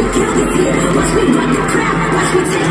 We kill the fear Watch me run the crowd Watch me take